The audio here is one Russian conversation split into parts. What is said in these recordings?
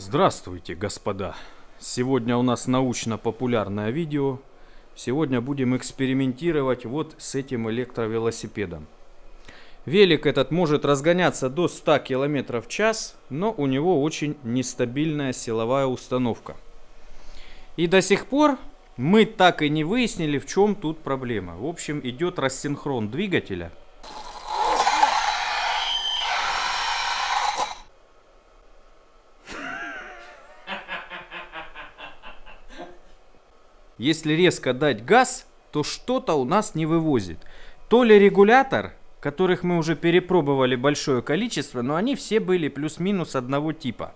Здравствуйте, господа! Сегодня у нас научно-популярное видео. Сегодня будем экспериментировать вот с этим электровелосипедом. Велик этот может разгоняться до 100 км в час, но у него очень нестабильная силовая установка. И до сих пор мы так и не выяснили, в чем тут проблема. В общем, идет рассинхрон двигателя – если резко дать газ, то что-то у нас не вывозит. То ли регулятор, которых мы уже перепробовали большое количество, но они все были плюс-минус одного типа.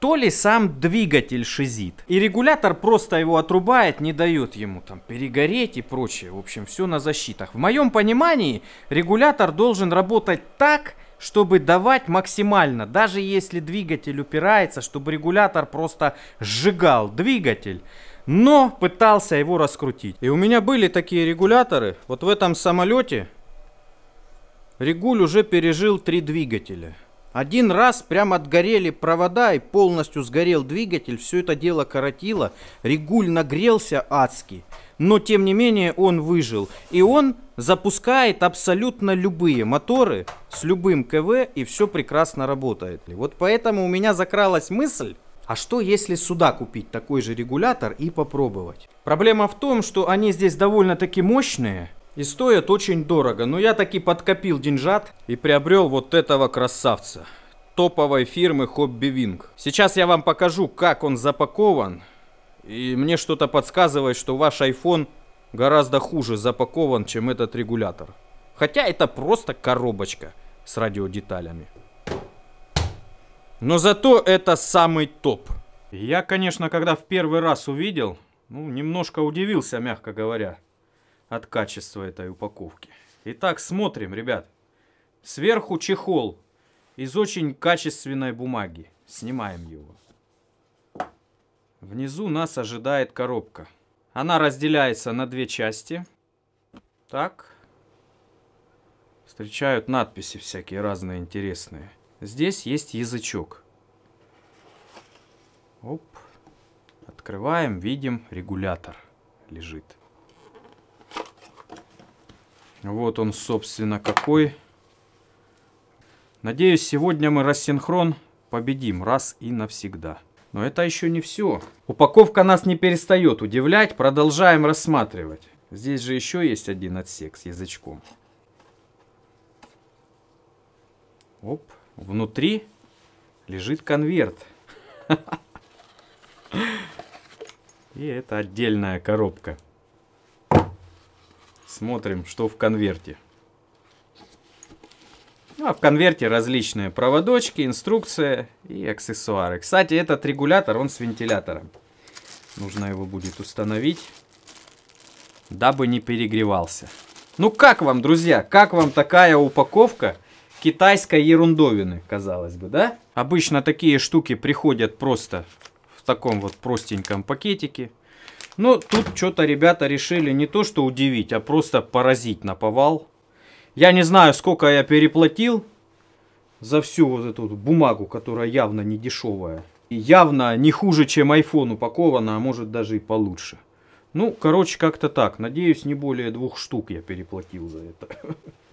То ли сам двигатель шизит. И регулятор просто его отрубает, не дает ему там перегореть и прочее. В общем, все на защитах. В моем понимании регулятор должен работать так, чтобы давать максимально. Даже если двигатель упирается, чтобы регулятор просто сжигал двигатель но пытался его раскрутить. И у меня были такие регуляторы. Вот в этом самолете Регуль уже пережил три двигателя. Один раз прям отгорели провода и полностью сгорел двигатель, все это дело коротило. Регуль нагрелся адски, но тем не менее он выжил. И он запускает абсолютно любые моторы с любым КВ и все прекрасно работает. Вот поэтому у меня закралась мысль, а что если сюда купить такой же регулятор и попробовать? Проблема в том, что они здесь довольно-таки мощные и стоят очень дорого. Но я таки подкопил деньжат и приобрел вот этого красавца. Топовой фирмы Hobby Wing. Сейчас я вам покажу, как он запакован. И мне что-то подсказывает, что ваш iPhone гораздо хуже запакован, чем этот регулятор. Хотя это просто коробочка с радиодеталями. Но зато это самый топ. Я, конечно, когда в первый раз увидел, ну, немножко удивился, мягко говоря, от качества этой упаковки. Итак, смотрим, ребят. Сверху чехол из очень качественной бумаги. Снимаем его. Внизу нас ожидает коробка. Она разделяется на две части. Так. Встречают надписи всякие разные интересные. Здесь есть язычок. Оп. Открываем, видим, регулятор лежит. Вот он, собственно, какой. Надеюсь, сегодня мы рассинхрон победим раз и навсегда. Но это еще не все. Упаковка нас не перестает удивлять. Продолжаем рассматривать. Здесь же еще есть один отсек с язычком. Оп. Внутри лежит конверт. И это отдельная коробка. Смотрим, что в конверте. Ну, а в конверте различные проводочки, инструкция и аксессуары. Кстати, этот регулятор, он с вентилятором. Нужно его будет установить, дабы не перегревался. Ну как вам, друзья, как вам такая упаковка китайской ерундовины, казалось бы, да? Обычно такие штуки приходят просто в таком вот простеньком пакетике. Но тут что-то ребята решили не то что удивить, а просто поразить на повал. Я не знаю, сколько я переплатил за всю вот эту бумагу, которая явно не дешевая. И явно не хуже, чем iPhone упакована, а может даже и получше. Ну, короче, как-то так. Надеюсь, не более двух штук я переплатил за это.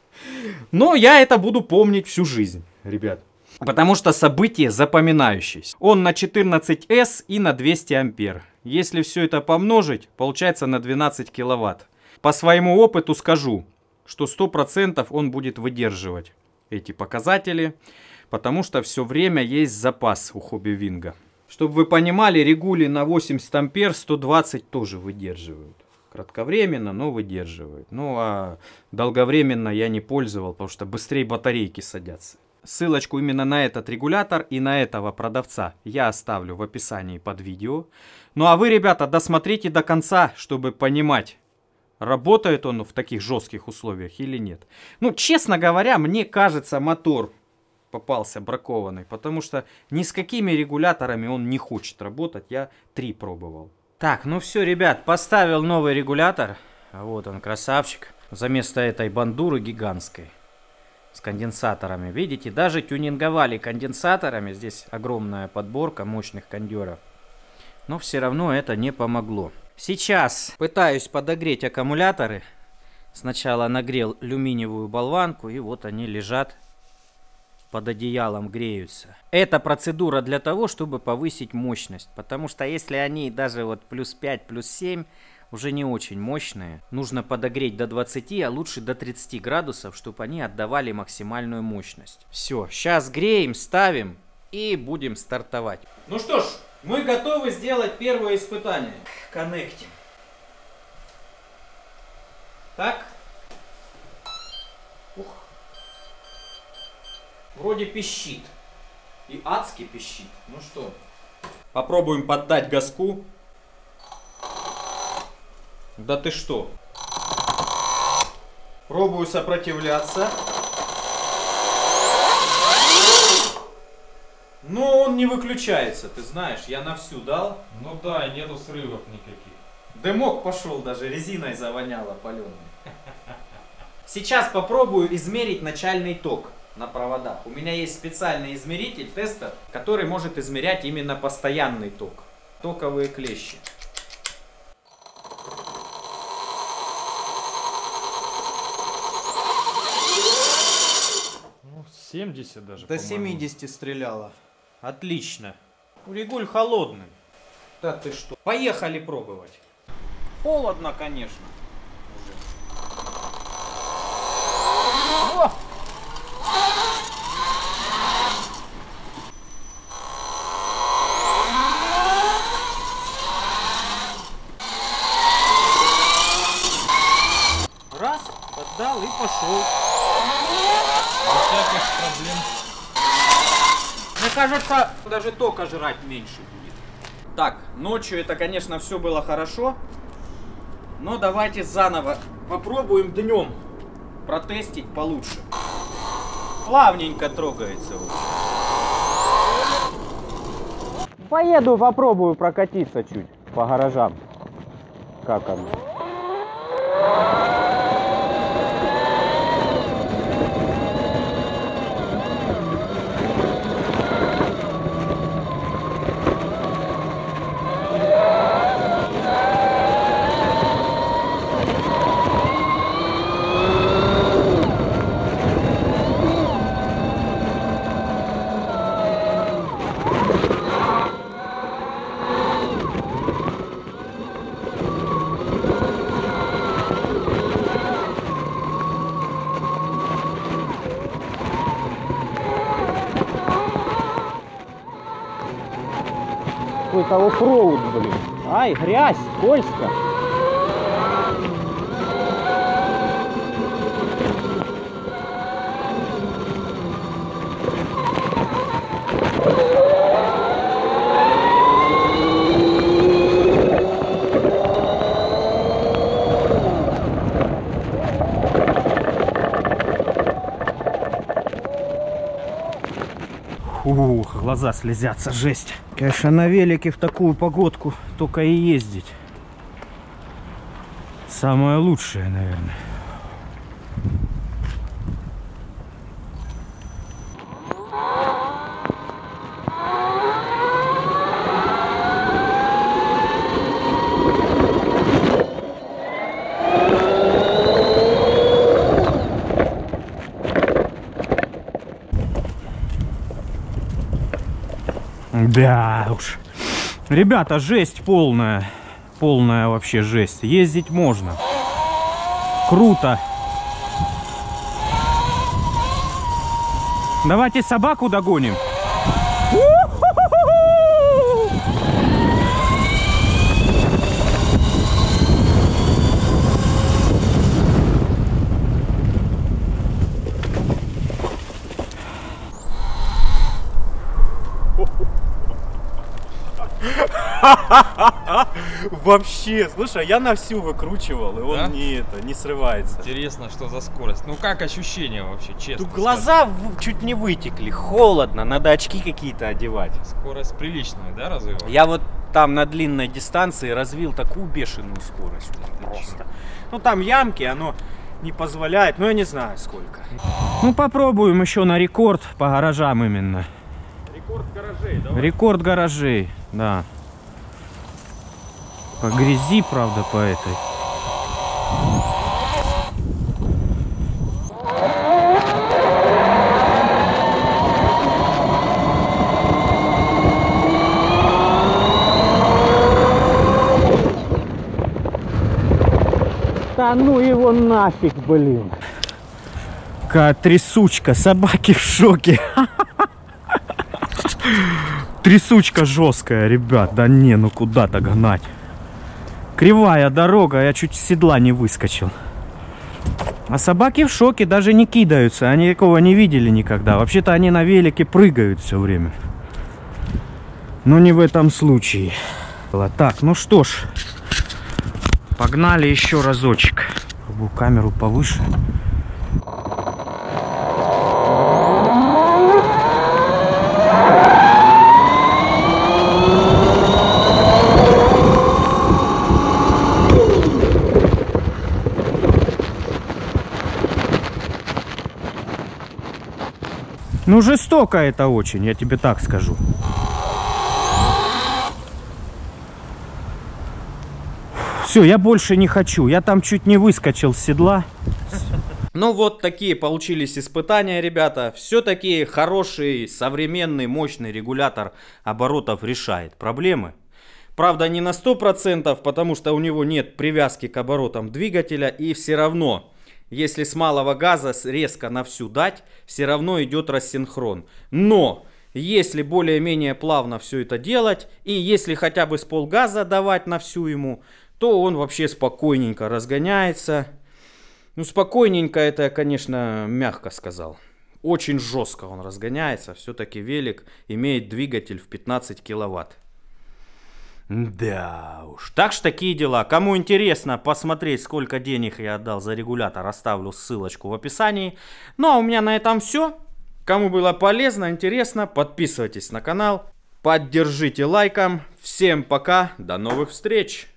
Но я это буду помнить всю жизнь, ребят. Потому что событие запоминающееся. Он на 14S и на 200 ампер. Если все это помножить, получается на 12 киловатт. По своему опыту скажу, что 100% он будет выдерживать эти показатели, потому что все время есть запас у Хобби Винга. Чтобы вы понимали, регули на 80 ампер 120 тоже выдерживают. Кратковременно, но выдерживает. Ну а долговременно я не пользовал, потому что быстрее батарейки садятся. Ссылочку именно на этот регулятор и на этого продавца я оставлю в описании под видео. Ну а вы, ребята, досмотрите до конца, чтобы понимать, работает он в таких жестких условиях или нет. Ну, честно говоря, мне кажется, мотор попался бракованный, потому что ни с какими регуляторами он не хочет работать. Я три пробовал. Так, ну все, ребят, поставил новый регулятор. Вот он, красавчик. За место этой бандуры гигантской. с конденсаторами. Видите, даже тюнинговали конденсаторами. Здесь огромная подборка мощных кондеров. Но все равно это не помогло. Сейчас пытаюсь подогреть аккумуляторы. Сначала нагрел алюминиевую болванку, и вот они лежат под одеялом, греются. Эта процедура для того, чтобы повысить мощность. Потому что если они даже вот плюс 5, плюс 7, уже не очень мощные. Нужно подогреть до 20, а лучше до 30 градусов, чтобы они отдавали максимальную мощность. Все, сейчас греем, ставим и будем стартовать. Ну что ж, мы готовы сделать первое испытание. Коннектим. Так. Вроде пищит. И адски пищит. Ну что, попробуем поддать газку. Да ты что? Пробую сопротивляться. Но он не выключается, ты знаешь, я на всю дал. Ну да, и нету срывов никаких. Дымок пошел, даже резиной завоняло паленой. Сейчас попробую измерить начальный ток на проводах. У меня есть специальный измеритель, тестер, который может измерять именно постоянный ток. Токовые клещи. Ну, 70 даже, До по-моему. 70 стреляло. Отлично. Регуль холодный. Да ты что? Поехали пробовать. Холодно, конечно. О! Раз, поддал и пошел. Без всяких проблем. Мне кажется, даже тока жрать меньше будет. Так, ночью это, конечно, все было хорошо. Но давайте заново попробуем днем протестить получше. Плавненько трогается. Поеду, попробую прокатиться чуть по гаражам. Как оно? Какой-то оффроуд, блин. Ай, грязь, скользко. Ух, глаза слезятся, жесть. Конечно, на велике в такую погодку только и ездить. Самое лучшее, наверное. Да уж. Ребята, жесть полная. Полная вообще жесть. Ездить можно. Круто. Давайте собаку догоним. Вообще, слушай, я на всю выкручивал, и он Да? не это, не срывается. Интересно, что за скорость. Ну как ощущение вообще, честно? Тут глаза в- чуть не вытекли, холодно, надо очки какие-то одевать. Скорость приличная, да, развивает? Я вот там на длинной дистанции развил такую бешеную скорость. Просто. Ну там ямки, оно не позволяет, но я не знаю сколько. Ну попробуем еще на рекорд по гаражам именно. Рекорд гаражей, давай. Рекорд гаражей, да. По грязи, правда, по этой. Да ну его нафиг, блин. Какая трясучка, собаки в шоке. Трясучка жесткая, ребят. Да не, ну куда так гнать? Кривая дорога, я чуть с седла не выскочил. А собаки в шоке, даже не кидаются. Они такого не видели никогда. Вообще-то они на велике прыгают все время. Но не в этом случае. Так, ну что ж. Погнали еще разочек. Пробую камеру повыше. Ну, жестоко это очень, я тебе так скажу. Все, я больше не хочу. Я там чуть не выскочил с седла. Ну вот такие получились испытания, ребята. Все-таки хороший, современный, мощный регулятор оборотов решает проблемы. Правда не на 100%, потому что у него нет привязки к оборотам двигателя. И все равно, если с малого газа резко на всю дать, все равно идет рассинхрон. Но если более-менее плавно все это делать, и если хотя бы с полгаза давать на всю ему, то он вообще спокойненько разгоняется. Ну, спокойненько это конечно, мягко сказал. Очень жестко он разгоняется. Все-таки велик имеет двигатель в 15 киловатт. Да уж. Так что такие дела. Кому интересно посмотреть, сколько денег я отдал за регулятор, оставлю ссылочку в описании. Ну а у меня на этом все. Кому было полезно, интересно, подписывайтесь на канал. Поддержите лайком. Всем пока. До новых встреч.